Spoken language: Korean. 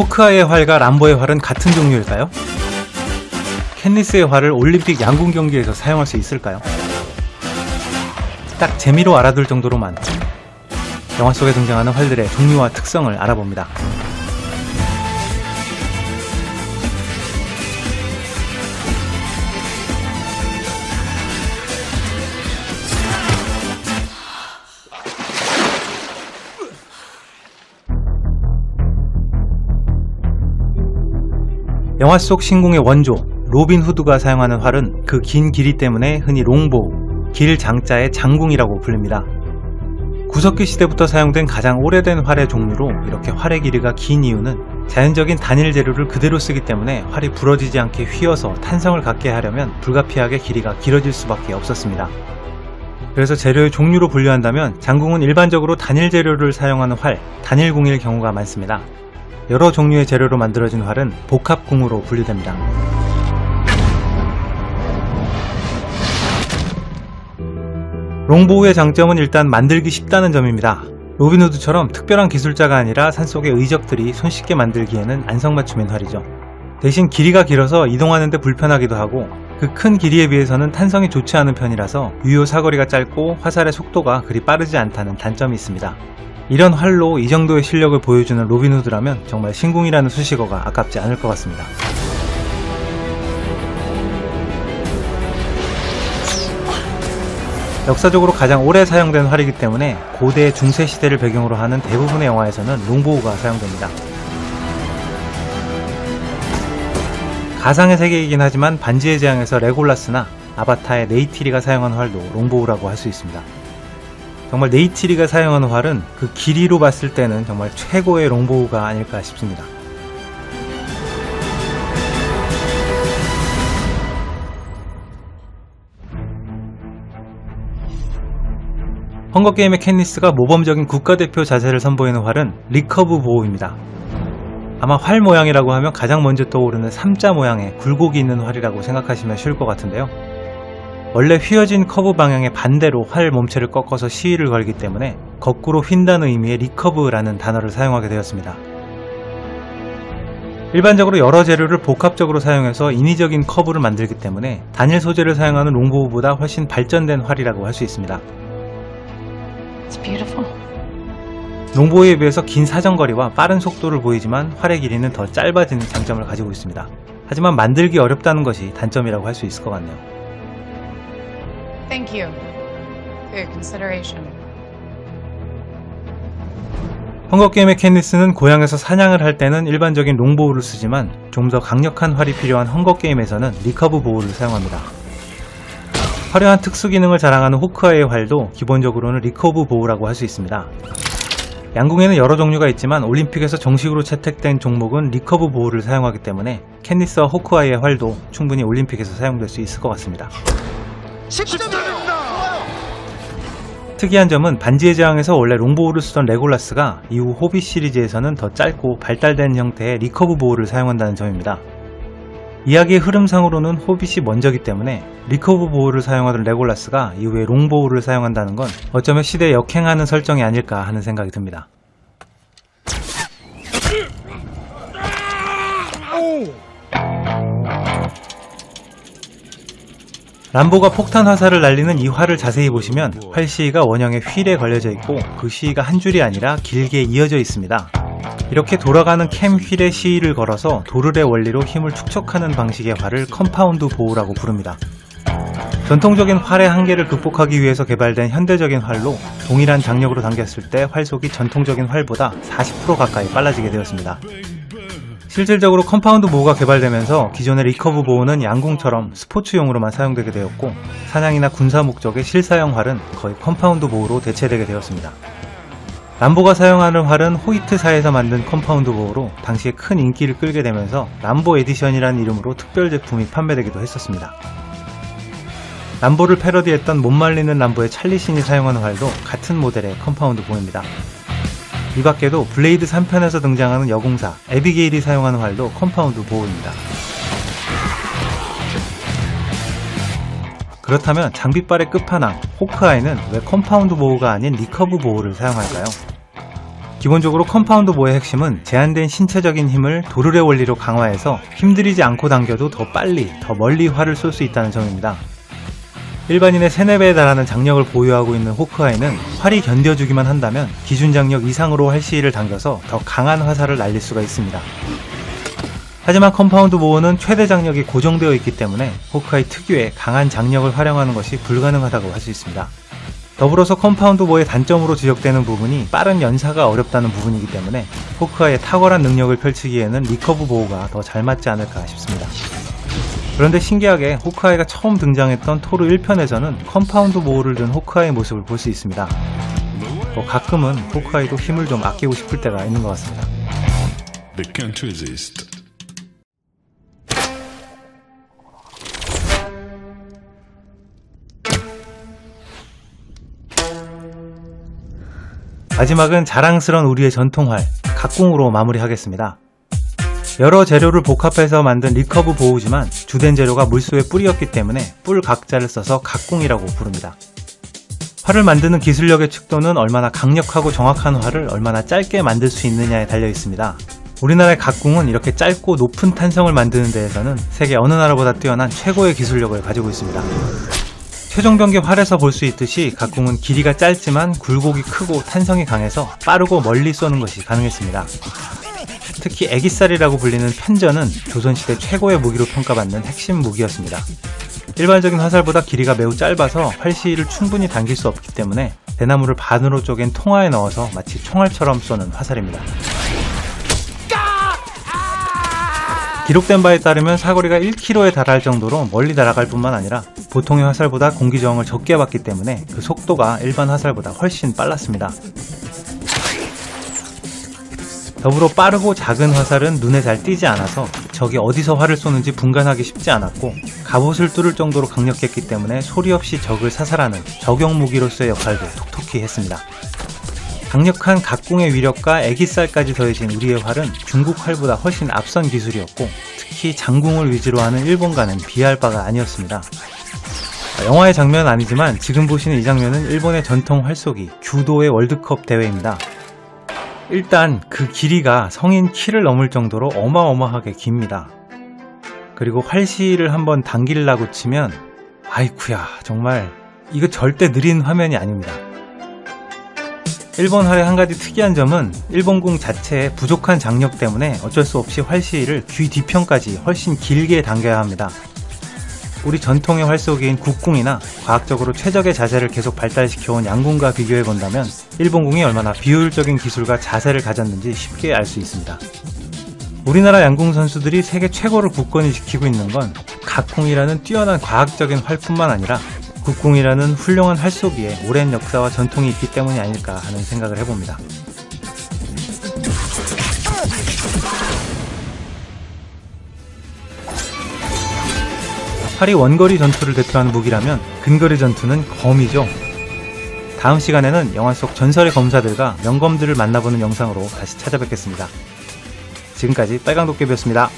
호크아이의 활과 람보의 활은 같은 종류일까요? 캔니스의 활을 올림픽 양궁 경기에서 사용할 수 있을까요? 딱 재미로 알아둘 정도로만 영화 속에 등장하는 활들의 종류와 특성을 알아봅니다. 영화 속 신궁의 원조 로빈 후드가 사용하는 활은 그 긴 길이 때문에 흔히 longbow, 길 장자의 장궁이라고 불립니다. 구석기 시대부터 사용된 가장 오래된 활의 종류로 이렇게 활의 길이가 긴 이유는 자연적인 단일 재료를 그대로 쓰기 때문에 활이 부러지지 않게 휘어서 탄성을 갖게 하려면 불가피하게 길이가 길어질 수밖에 없었습니다. 그래서 재료의 종류로 분류한다면 장궁은 일반적으로 단일 재료를 사용하는 활, 단일궁일 경우가 많습니다. 여러 종류의 재료로 만들어진 활은 복합궁으로 분류됩니다. 롱보우의 장점은 일단 만들기 쉽다는 점입니다. 로빈후드처럼 특별한 기술자가 아니라 산속의 의적들이 손쉽게 만들기에는 안성맞춤인 활이죠. 대신 길이가 길어서 이동하는데 불편하기도 하고 그 큰 길이에 비해서는 탄성이 좋지 않은 편이라서 유효 사거리가 짧고 화살의 속도가 그리 빠르지 않다는 단점이 있습니다. 이런 활로 이 정도의 실력을 보여주는 로빈후드라면 정말 신궁이라는 수식어가 아깝지 않을 것 같습니다. 역사적으로 가장 오래 사용된 활이기 때문에 고대 중세 시대를 배경으로 하는 대부분의 영화에서는 롱보우가 사용됩니다. 가상의 세계이긴 하지만 반지의 제왕에서 레골라스나 아바타의 네이티리가 사용한 활도 롱보우라고 할 수 있습니다. 정말 네이티리가 사용하는 활은 그 길이로 봤을 때는 정말 최고의 longbow가 아닐까 싶습니다. 헝거게임의 캣니스가 모범적인 국가대표 자세를 선보이는 활은 recurve bow입니다. 아마 활 모양이라고 하면 가장 먼저 떠오르는 삼자 모양의 굴곡이 있는 활이라고 생각하시면 쉬울 것 같은데요. 원래 휘어진 커브 방향의 반대로 활 몸체를 꺾어서 시위를 걸기 때문에 거꾸로 휜다는 의미의 recurve라는 단어를 사용하게 되었습니다. 일반적으로 여러 재료를 복합적으로 사용해서 인위적인 커브를 만들기 때문에 단일 소재를 사용하는 longbow보다 훨씬 발전된 활이라고 할 수 있습니다. longbow에 비해서 긴 사정거리와 빠른 속도를 보이지만 활의 길이는 더 짧아지는 장점을 가지고 있습니다. 하지만 만들기 어렵다는 것이 단점이라고 할 수 있을 것 같네요. Thank you for your consideration. 헝거게임의 캣니스는 고향에서 사냥을 할 때는 일반적인 longbow를 쓰지만 좀 더 강력한 활이 필요한 헝거게임에서는 recurve bow를 사용합니다. 화려한 특수 기능을 자랑하는 호크아이의 활도 기본적으로는 recurve bow라고 할 수 있습니다. 양궁에는 여러 종류가 있지만 올림픽에서 정식으로 채택된 종목은 recurve bow를 사용하기 때문에 캣니스와 호크아이의 활도 충분히 올림픽에서 사용될 수 있을 것 같습니다. 특이한 점은 반지의 제왕에서 원래 longbow를 쓰던 레골라스가 이후 호빗 시리즈에서는 더 짧고 발달된 형태의 recurve bow를 사용한다는 점입니다. 이야기의 흐름상으로는 호빗이 먼저기 때문에 recurve bow를 사용하던 레골라스가 이후에 longbow를 사용한다는 건 어쩌면 시대에 역행하는 설정이 아닐까 하는 생각이 듭니다. 람보가 폭탄 화살을 날리는 이 활을 자세히 보시면 활 시위가 원형의 휠에 걸려져 있고 그 시위가 한 줄이 아니라 길게 이어져 있습니다. 이렇게 돌아가는 캠 휠에 시위를 걸어서 도르래의 원리로 힘을 축적하는 방식의 활을 compound bow라고 부릅니다. 전통적인 활의 한계를 극복하기 위해서 개발된 현대적인 활로 동일한 장력으로 당겼을 때 활속이 전통적인 활보다 40% 가까이 빨라지게 되었습니다. 실질적으로 compound bow가 개발되면서 기존의 recurve bow는 양궁처럼 스포츠용으로만 사용되게 되었고 사냥이나 군사 목적의 실사용 활은 거의 컴파운드 보호로 대체되게 되었습니다. 람보가 사용하는 활은 호이트사에서 만든 컴파운드 보호로 당시에 큰 인기를 끌게 되면서 람보 edition이라는 이름으로 특별 제품이 판매되기도 했었습니다. 람보를 패러디했던 못 말리는 람보의 찰리신이 사용하는 활도 같은 모델의 compound bow입니다. 이 밖에도 블레이드 3편에서 등장하는 여전사 에비게일이 사용하는 활도 compound bow입니다. 그렇다면 장비빨의 끝판왕 호크아이는 왜 compound bow가 아닌 recurve bow를 사용할까요? 기본적으로 compound bow의 핵심은 제한된 신체적인 힘을 도르의 원리로 강화해서 힘들이지 않고 당겨도 더 빨리, 더 멀리 활을 쏠 수 있다는 점입니다. 일반인의 3, 4배에 달하는 장력을 보유하고 있는 호크아이는 활이 견뎌주기만 한다면 기준 장력 이상으로 활 시위를 당겨서 더 강한 화살을 날릴 수가 있습니다. 하지만 compound bow는 최대 장력이 고정되어 있기 때문에 호크아이 특유의 강한 장력을 활용하는 것이 불가능하다고 할 수 있습니다. 더불어서 compound bow의 단점으로 지적되는 부분이 빠른 연사가 어렵다는 부분이기 때문에 호크아이의 탁월한 능력을 펼치기에는 recurve bow가 더 잘 맞지 않을까 싶습니다. 그런데 신기하게 호크아이가 처음 등장했던 토르 1편에서는 compound bow를 든 호크아이의 모습을 볼 수 있습니다. 뭐 가끔은 호크아이도 힘을 좀 아끼고 싶을 때가 있는 것 같습니다. 마지막은 자랑스런 우리의 전통활, 각궁으로 마무리하겠습니다. 여러 재료를 복합해서 만든 recurve bow지만 주된 재료가 물소의 뿔이었기 때문에 뿔 각자를 써서 각궁이라고 부릅니다. 활을 만드는 기술력의 척도는 얼마나 강력하고 정확한 활을 얼마나 짧게 만들 수 있느냐에 달려 있습니다. 우리나라의 각궁은 이렇게 짧고 높은 탄성을 만드는 데에서는 세계 어느 나라보다 뛰어난 최고의 기술력을 가지고 있습니다. 최종 병기 활에서 볼 수 있듯이 각궁은 길이가 짧지만 굴곡이 크고 탄성이 강해서 빠르고 멀리 쏘는 것이 가능했습니다. 특히 애기살이라고 불리는 편전은 조선시대 최고의 무기로 평가받는 핵심 무기였습니다. 일반적인 화살보다 길이가 매우 짧아서 활시위를 충분히 당길 수 없기 때문에 대나무를 반으로 쪼갠 통화에 넣어서 마치 총알처럼 쏘는 화살입니다. 기록된 바에 따르면 사거리가 1km에 달할 정도로 멀리 날아갈 뿐만 아니라 보통의 화살보다 공기 저항을 적게 받기 때문에 그 속도가 일반 화살보다 훨씬 빨랐습니다. 더불어 빠르고 작은 화살은 눈에 잘 띄지 않아서 적이 어디서 활을 쏘는지 분간하기 쉽지 않았고 갑옷을 뚫을 정도로 강력했기 때문에 소리 없이 적을 사살하는 적용 무기로서의 역할도 톡톡히 했습니다. 강력한 각궁의 위력과 애기살까지 더해진 우리의 활은 중국 활보다 훨씬 앞선 기술이었고 특히 장궁을 위주로 하는 일본과는 비할 바가 아니었습니다. 영화의 장면은 아니지만 지금 보시는 이 장면은 일본의 전통 활쏘기 규도의 월드컵 대회입니다. 일단 그 길이가 성인 키를 넘을 정도로 어마어마하게 깁니다. 그리고 활시를 한번 당기려고 치면 아이쿠야 정말 이거 절대 느린 화면이 아닙니다. 일본 활의 한 가지 특이한 점은 일본궁 자체의 부족한 장력 때문에 어쩔 수 없이 활시위를 귀 뒤편까지 훨씬 길게 당겨야 합니다. 우리 전통의 활쏘기인 국궁이나 과학적으로 최적의 자세를 계속 발달시켜온 양궁과 비교해 본다면 일본궁이 얼마나 비효율적인 기술과 자세를 가졌는지 쉽게 알 수 있습니다. 우리나라 양궁 선수들이 세계 최고를 굳건히 지키고 있는 건 각궁이라는 뛰어난 과학적인 활뿐만 아니라 국궁이라는 훌륭한 활쏘기에 오랜 역사와 전통이 있기 때문이 아닐까 하는 생각을 해봅니다. 활이 원거리 전투를 대표하는 무기라면 근거리 전투는 검이죠. 다음 시간에는 영화 속 전설의 검사들과 명검들을 만나보는 영상으로 다시 찾아뵙겠습니다. 지금까지 빨강도깨비였습니다.